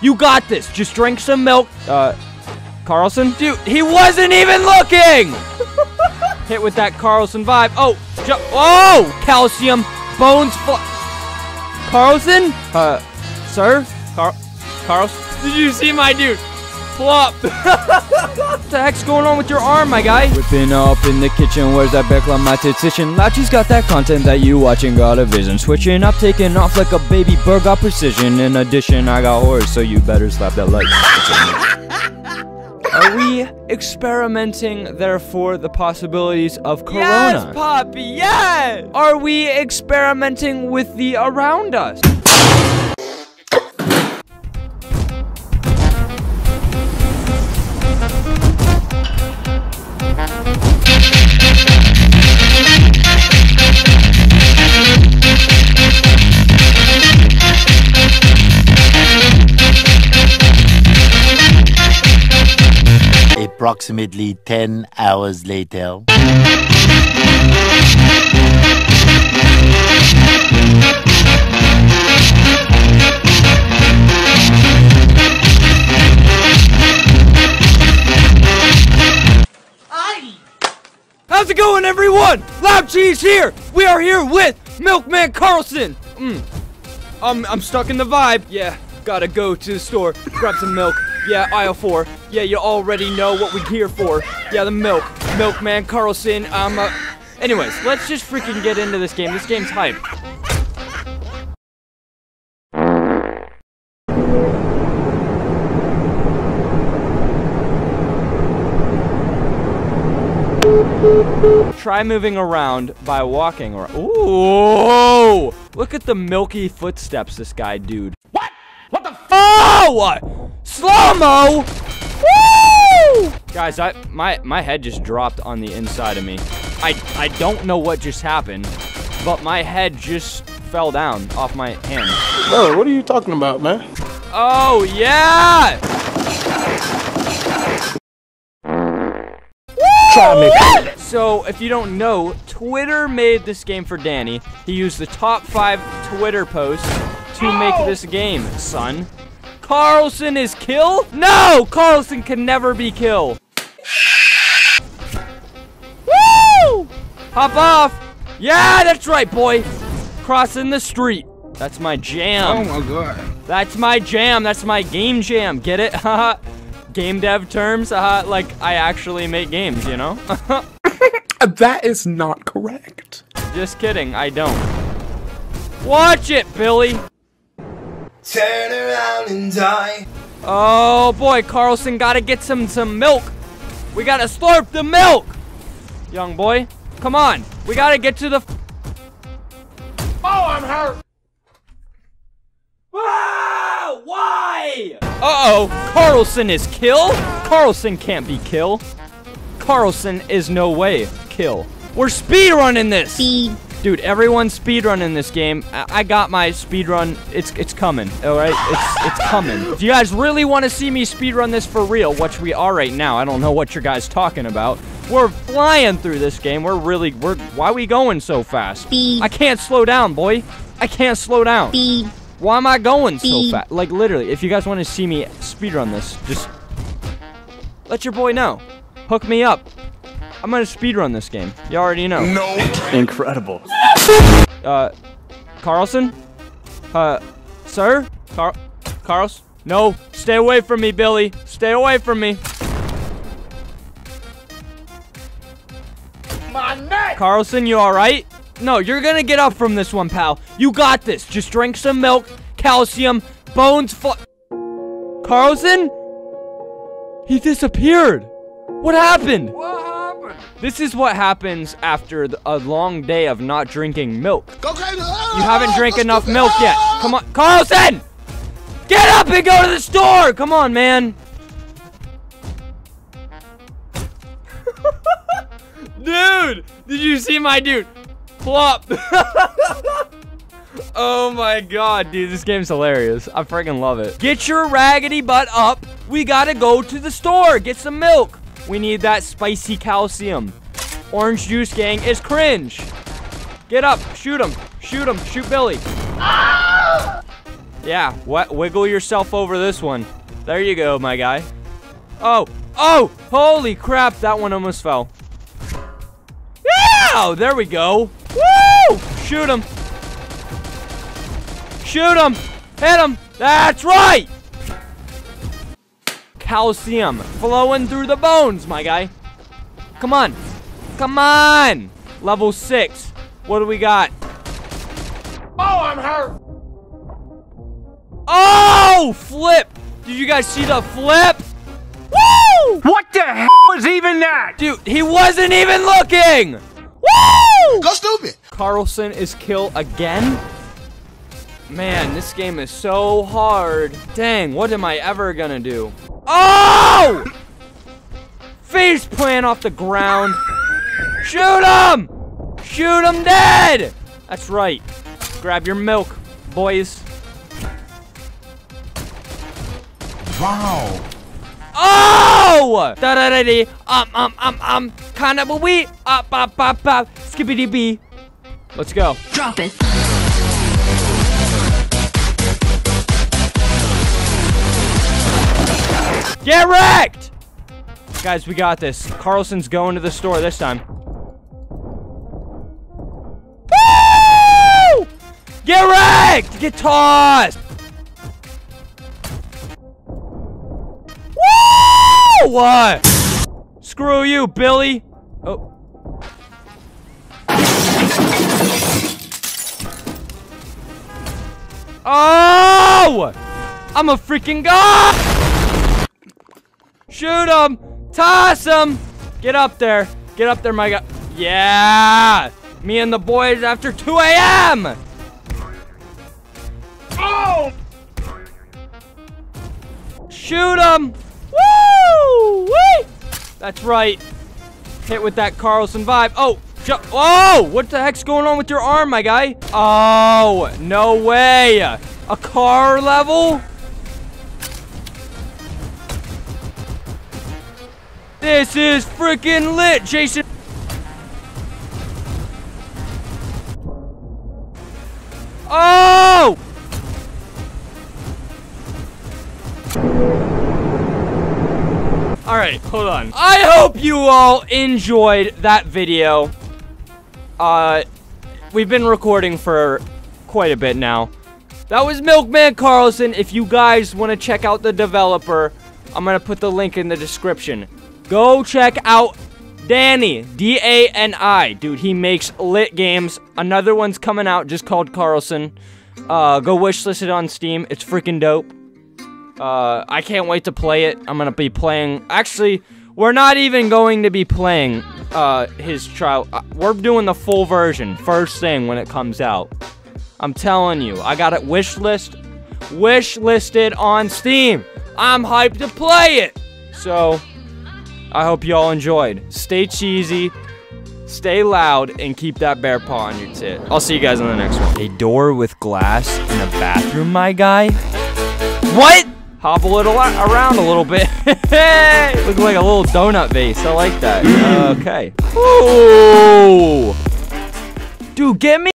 You got this. Just drink some milk. Uh, Karlson? Dude, he wasn't even looking! Hit with that Karlson vibe. Oh, oh, calcium, bones, Karlson? Uh, sir? Car Karlson? Did you see my dude? Flop. what the heck's going on with your arm, my guy? Whipping up in the kitchen, where's that Becklamated stitching? Lachi's got that content that you watching, got a vision. Switching up, taking off like a baby bird, got precision. In addition, I got horse, so you better slap that like. Are we experimenting, therefore, the possibilities of Corona? Yes, Poppy, yes! Are we experimenting with the around us? Approximately 10 hours later. How's it going, everyone? Loud Cheese here! We are here with Milkman Karlson! Mm. Um, I'm stuck in the vibe. Yeah, gotta go to the store, grab some milk. Yeah, aisle four. Yeah, you already know what we're here for. Yeah, the milk. Milkman Karlson. Um, uh, anyways, let's just freaking get into this game. This game's hype. Try moving around by walking around. Ooh! Look at the milky footsteps this guy, dude. What? What the f- Oh! Slow-mo! Woo! Guys, I my my head just dropped on the inside of me. I I don't know what just happened, but my head just fell down off my hand. Bro, what are you talking about, man? Oh yeah! Try me. So, if you don't know, Twitter made this game for Dani. He used the top five Twitter posts to make this game, son. Karlson is kill? No! Karlson can never be kill. Woo! Hop off! Yeah, that's right, boy. Crossing the street. That's my jam. Oh my god. That's my jam. That's my game jam. Get it? Haha. game dev terms. Uh, like I actually make games, you know? that is not correct. Just kidding. I don't. Watch it, Billy. Turn around and die. Oh boy, Karlson gotta get some some milk. We gotta slurp the milk. Young boy, come on. We gotta get to the. Oh, I'm hurt. Ah, why? Uh-oh, Karlson is kill? Karlson can't be kill. Karlson is no way kill. We're speed running this. Speed. Dude, everyone's speedrunning this game. I, I got my speedrun. It's it's coming, alright? It's it's coming. If you guys really want to see me speedrun this for real, which we are right now, I don't know what your guys talking about. We're flying through this game. We're really, we're, why are we going so fast? I can't slow down, boy. I can't slow down. Why am I going so fast? Like, literally, if you guys want to see me speedrun this, just let your boy know. Hook me up. I'm gonna speedrun this game. You already know. No. Incredible. Uh, Karlson? Uh, sir? Car Carls? No, stay away from me, Billy. Stay away from me. My neck! Karlson, you alright? No, you're gonna get up from this one, pal. You got this. Just drink some milk, calcium, bones fuck. Karlson? He disappeared. What happened? What happened? This is what happens after a long day of not drinking milk. You haven't drank enough milk yet. Come on, Karlson! Get up and go to the store! Come on, man. dude, did you see my dude? Flop. oh my god, dude, this game's hilarious. I freaking love it. Get your raggedy butt up. We gotta go to the store. Get some milk. We need that spicy calcium. Orange juice gang is cringe. Get up. Shoot him. Shoot him. Shoot Billy. Oh! Yeah, what? Wiggle yourself over this one. There you go, my guy. Oh, oh, holy crap, that one almost fell. Yeah, there we go. Woo! Shoot him. Shoot him. Hit him. That's right. Calcium flowing through the bones, my guy. Come on. Come on. Level six. What do we got? Oh, I'm hurt. Oh, flip. Did you guys see the flip? Woo! What the hell is even that? Dude, he wasn't even looking. Woo! Go stupid. Karlson is kill again? Man, this game is so hard. Dang, what am I ever gonna do? Oh! Face plant off the ground. Shoot him! Shoot him dead! That's right. Grab your milk, boys. Wow. Oh! Da da da da. Um um um um. Kind of a wee. Up up up up. Skippity bee. Let's go. Drop it. Get wrecked! Guys, we got this. Karlson's going to the store this time. Woo! Get wrecked! Get tossed! Woo! What? Screw you, Billy. Oh. Oh! I'm a freaking god! Shoot him! Toss him! Get up there. Get up there, my guy. Yeah! Me and the boys after 2 a.m. Oh! Shoot him! Woo! Wee! That's right. Hit with that Karlson vibe. Oh! Oh! What the heck's going on with your arm, my guy? Oh! No way! A car level? This is freaking lit, Jason. Oh! All right, hold on. I hope you all enjoyed that video. Uh, we've been recording for quite a bit now. That was Milkman Karlson. If you guys want to check out the developer, I'm going to put the link in the description. Go check out Dani, D-A-N-I. Dude, he makes lit games. Another one's coming out just called Karlson. Uh, go wishlist it on Steam. It's freaking dope. Uh, I can't wait to play it. I'm gonna be playing. Actually, we're not even going to be playing uh, his trial. Uh, we're doing the full version first thing when it comes out. I'm telling you, I got it wish list, wish listed on Steam. I'm hyped to play it. So, I hope you all enjoyed. Stay cheesy, stay loud, and keep that bear paw on your tit. I'll see you guys on the next one. A door with glass in a bathroom, my guy. What? Hop a little around a little bit. Look like a little donut vase. I like that. okay. Ooh. Dude, get me.